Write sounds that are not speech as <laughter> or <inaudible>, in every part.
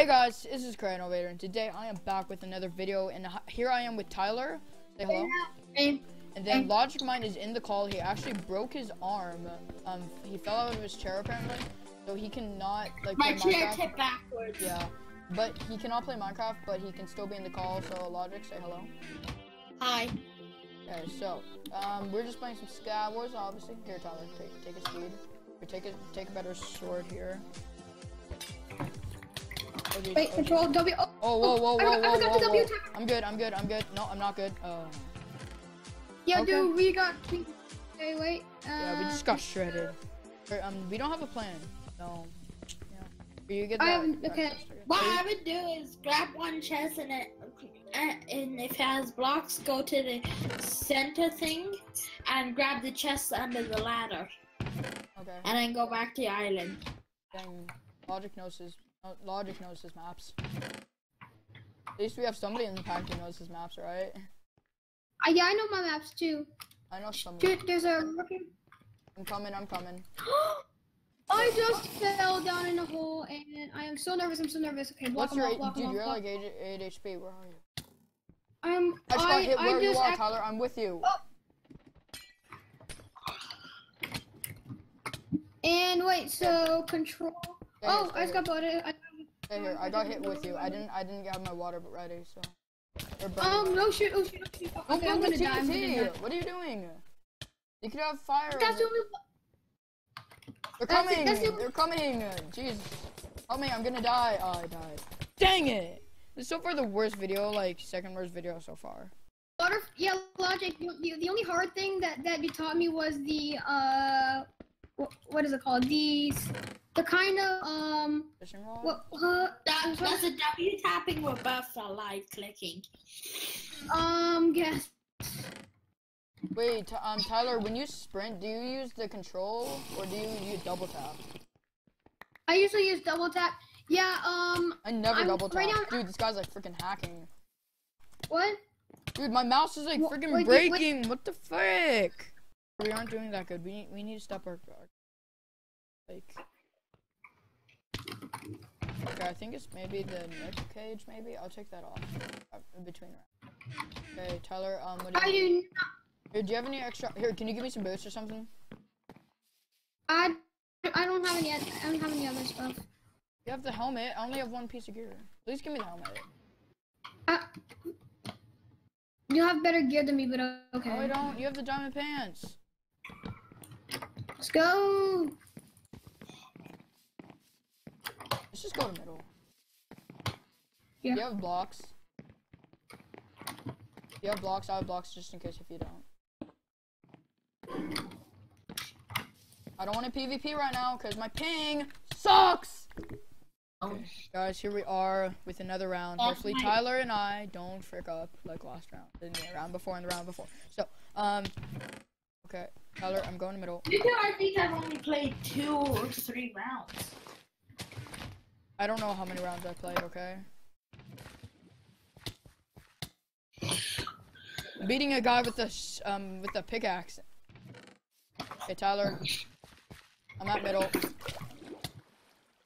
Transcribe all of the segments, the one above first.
Hey guys, this is Cray Innovator, and today I am back with another video, and here I am with Tyler. Say hello. Hey, And then Logic Mind is in the call. He actually broke his arm. Um, he fell out of his chair apparently, so he cannot like my chair Minecraft. tipped backwards. Yeah, but he cannot play Minecraft, but he can still be in the call. So Logic, say hello. Hi. Okay, so um, we're just playing some Sky Wars, obviously. Here, Tyler, take take a speed. Or take a take a better sword here. Oh, Wait, oh, control W. Oh, Oh, whoa, whoa, I whoa, forgot- I whoa, forgot whoa, the whoa. W tap. I'm good, I'm good, I'm good. No, I'm not good. Uh, yeah, okay. dude, we got. King- Hey, wait. Uh, yeah, we just got shredded. Or, um, we don't have a plan. No. Yeah. You get I that? haven't- okay. What Are you- I would do is grab one chest and it, and if it has blocks, go to the center thing and grab the chest under the ladder, Okay. and then go back to the island. Dang. Logic knows uh, Logic knows his maps. At least we have somebody in the pack who knows his maps, right? Uh, yeah, I know my maps too. I know somebody. Dude, there's a rookie. I'm coming. I'm coming. <gasps> I just fell down in a hole, and I am so nervous. I'm so nervous. Okay, block What's your block dude? You're like 8, 8 HP. Where are you? I'm. I just got hit I where you just are, Tyler. I'm with you. <gasps> And wait, so control. Oh, I just got butted. I, here. I got hit with you. I didn't. I didn't have my water but ready, so. Um, no shoot, oh shoot, oh shoot. Don't Okay, I'm gonna die. I'm gonna die. What are you doing? You could have fire. That's the only. They're that's coming. that's the- They're coming. Jeez. Help me. I'm gonna die. Oh, I died. Dang it. This is so far the worst video, like second worst video so far. Water, yeah, logic. The, the, only hard thing that that you taught me was the uh, what, what is it called? The the kind of um, Fishing rod. what uh, That, that's a W tapping with butterfly clicking. um, guess. Wait, um, Tyler, when you sprint, do you use the control or do you use double tap? I usually use double tap. Yeah. Um. I never I'm double tap. right now- Dude, this guy's like freaking hacking. What? Dude, my mouse is like freaking wait, wait, wait. breaking. What the frick? We aren't doing that good. We need, we need to stop our our- like. Okay, I think it's maybe the neck cage. Maybe I'll take that off uh, in between rounds. Okay, Tyler. Um, what do I you? do. Here, do you have any extra? Here, can you give me some boots or something? I. I don't have any. I don't have any other stuff. You have the helmet. I only have one piece of gear. Please give me the helmet. Uh, you have better gear than me, but okay. No, I don't. You have the diamond pants. Let's go. Let's just go to middle. Yeah. You have blocks. You have blocks. I have blocks just in case if you don't. I don't want to PvP right now because my ping sucks. Okay, guys, here we are with another round. That's Hopefully, Tyler and I don't frick up like last round, in the round before and the round before. So, um, okay, Tyler, I'm going to middle. You know, I think I've only played two or three rounds. I don't know how many rounds I played. Okay. Beating a guy with a um with a pickaxe. Okay, Tyler. I'm at middle.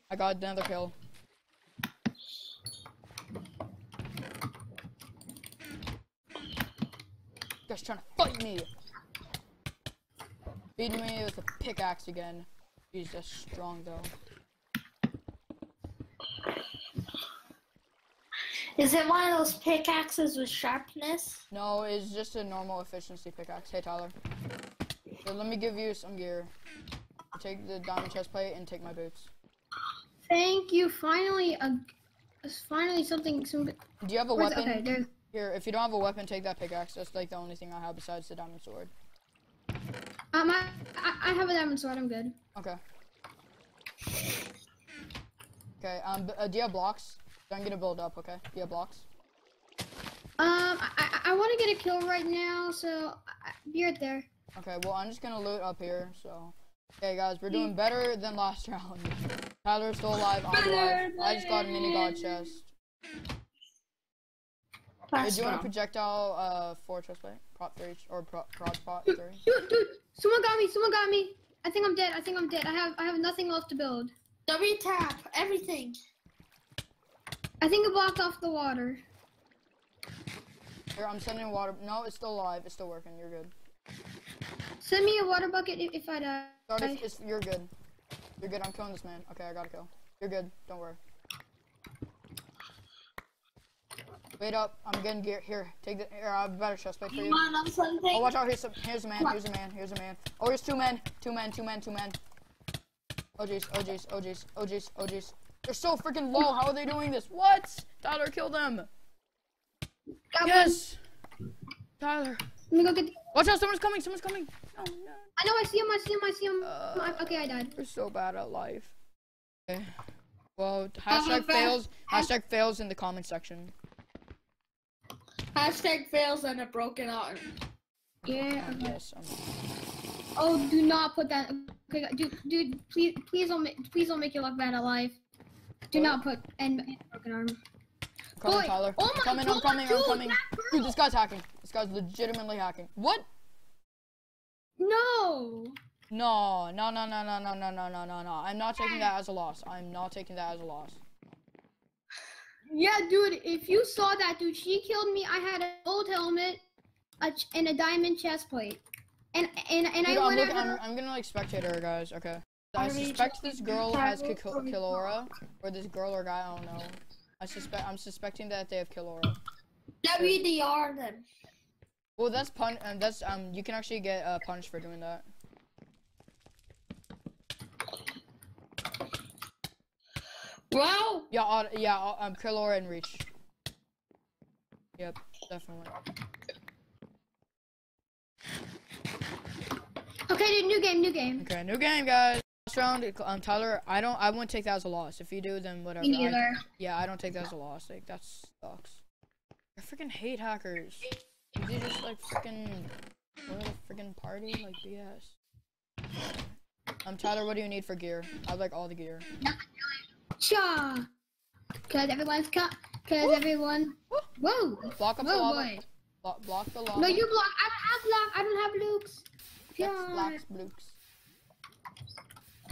I got another kill. Guy's trying to fight me. Beating me with a pickaxe again. He's just strong though. Is it one of those pickaxes with sharpness? No, it's just a normal efficiency pickaxe. Hey, Tyler. So let me give you some gear. Take the diamond chest plate and take my boots. Thank you. Finally, a. Finally, something. Some. Do you have a Where's, weapon? okay, there's. Here, if you don't have a weapon, take that pickaxe. That's like the only thing I have besides the diamond sword. Um, I, I, I have a diamond sword. I'm good. Okay. Okay, um, uh, do you have blocks? I'm gonna build up, okay? Do you have blocks? Um, I, I, I want to get a kill right now, so I, I- be right there. Okay, well, I'm just gonna loot up here, so. Okay, guys, we're doing better than last <laughs> round. Tyler's still alive, I'm alive. I just got a mini god chest. Hey, Last do you want a round. projectile uh fortress plate? Prop three or pro prod spot three? Dude, dude, someone got me. Someone got me. I think I'm dead. I think I'm dead. I have I have nothing left to build. W tap everything. I think it blocked off the water. Here, I'm sending water. No, it's still alive. It's still working. You're good. Send me a water bucket if, if I die. Start it, it's, you're good. You're good. I'm killing this man. Okay, I gotta kill. You're good. Don't worry. Wait up. I'm getting gear. Here, take the. Here, I have a better chest plate for you. Come on, something. Oh, watch out. Here's some. Here's a man. Here's a man. Here's a man. Oh, here's two men. Two men. Two men. Two men. Oh jeez. Oh jeez. Oh jeez. Oh jeez. Oh jeez. They're so freaking low. How are they doing this? What? Tyler, kill them. Got one. Yes. Tyler. Let me go get. The, Watch out. Someone's coming. Someone's coming. Oh no. I know. I see him. I see him. I see him. Uh, okay, I died. We're so bad at life. Okay. Well, hashtag a bad- fails. Hashtag fails in the comment section. Hashtag fails and a broken arm. Yeah. Okay. yes. Um, Oh, do not put that. Okay, dude, dude, please, please don't, make, please don't make your luck bad at life. Do What? not put and, and broken arm. Coming, Boy, Tyler. oh I'm my coming. I'm coming. I'm coming. Dude, this guy's hacking. This guy's legitimately hacking. What? No. No, no, no, no, no, no, no, no, no, no, no. I'm not taking that as a loss. I'm not taking that as a loss. Yeah, dude, if you saw that, dude, she killed me. I had an old helmet, a ch- and a diamond chest plate, and and and Dude, I I'm, at I'm. I'm gonna like spectate her, guys. Okay. I suspect this girl has travel Kil- or KillAura, or this girl or guy. I don't know. I suspect. I'm suspecting that they have KillAura. WDR then. Well, that's pun. Um, that's um. You can actually get uh, punished for doing that. Wow. Yeah. Uh, yeah. Uh, um. KillAura and Reach. Yep. Definitely. Okay, dude, new game, new game. Okay. New game, guys. Last round. Um. Tyler. I don't. I wouldn't take that as a loss. If you do, then whatever. Me I- neither. yeah. I don't take that as a loss. Like that sucks. I freaking hate hackers. They just like freaking. To the freaking party like BS. Um. Tyler, what do you need for gear? I like all the gear. Nothing. Cha. Cause everyone's cut. Cause everyone. Whoa. Block up the Whoa, lava. boy. Block, block the lava. No, you block. I don't have block. I don't have Luke's. Cha. blocks, blukes.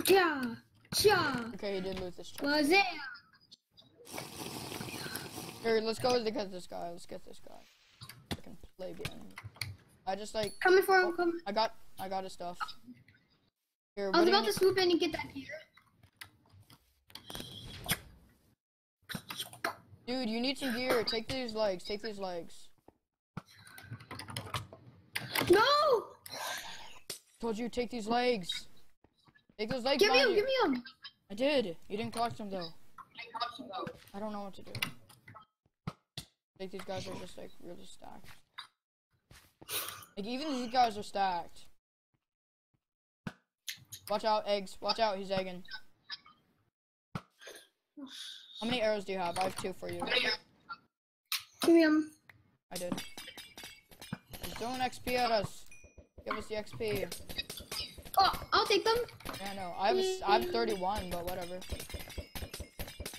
Cha. Cha. Okay, you did lose this chest. Was it? Here, let's go get this guy. Let's get this guy. I can play the enemy. I just like Coming for him. Oh, Coming. I got I got his stuff. Here, I was about to swoop in and get that gear. Dude, you need some gear. Take these legs. Take these legs. No! Told you take these legs. Take those legs. Give me him, you. give me him. I did. You didn't collect them though. I didn't catch him though. I don't know what to do. I think these guys are just like really stacked. Like even these guys are stacked. Watch out, eggs. Watch out, he's egging. How many arrows do you have? I have two for you. Give me him. I did. He's throwing XP at us. Give us the XP. Oh, I'll take them. Yeah, no. I have, a s I have 31, but whatever.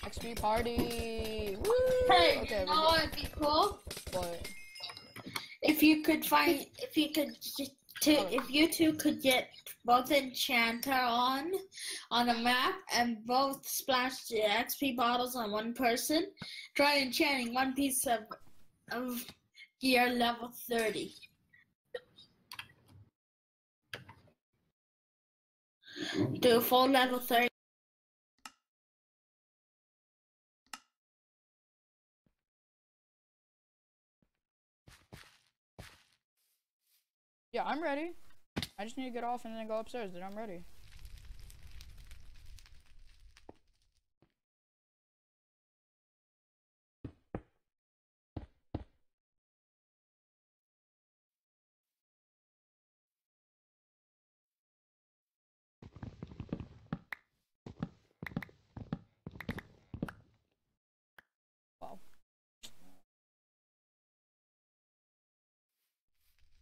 XP party! Woo! Hey, Okay, you we know what'd be cool? What? If you could find, if you could, just to, if you two could get both enchanter on, on a map, and both splash the XP bottles on one person, try enchanting one piece of, of gear level 30. Do a mm-hmm. full level 30. Yeah, I'm ready. I just need to get off and then go upstairs. Then I'm ready.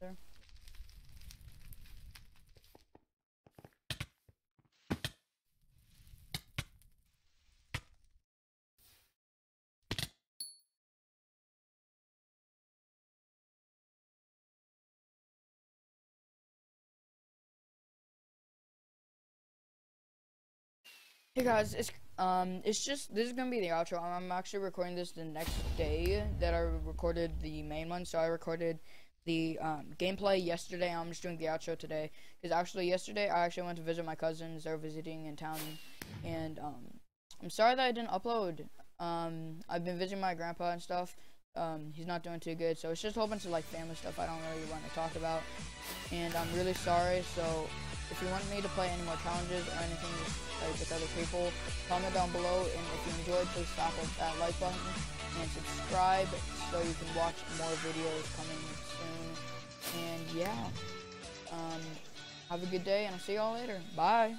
there. Hey guys, it's um, it's just this is gonna be the outro. I'm, I'm actually recording this the next day that I recorded the main one, so I recorded the um, gameplay yesterday. I'm just doing the outro today because actually yesterday I actually went to visit my cousins. They're visiting in town, and um, I'm sorry that I didn't upload. Um, I've been visiting my grandpa and stuff. Um, he's not doing too good, so it's just a whole bunch of like family stuff I don't really want to talk about, and I'm really sorry. So if you want me to play any more challenges or anything like with other people, comment down below. And if you enjoyed, please slap that like button and subscribe so you can watch more videos coming. And yeah, um, have a good day, and I'll see y'all later. Bye.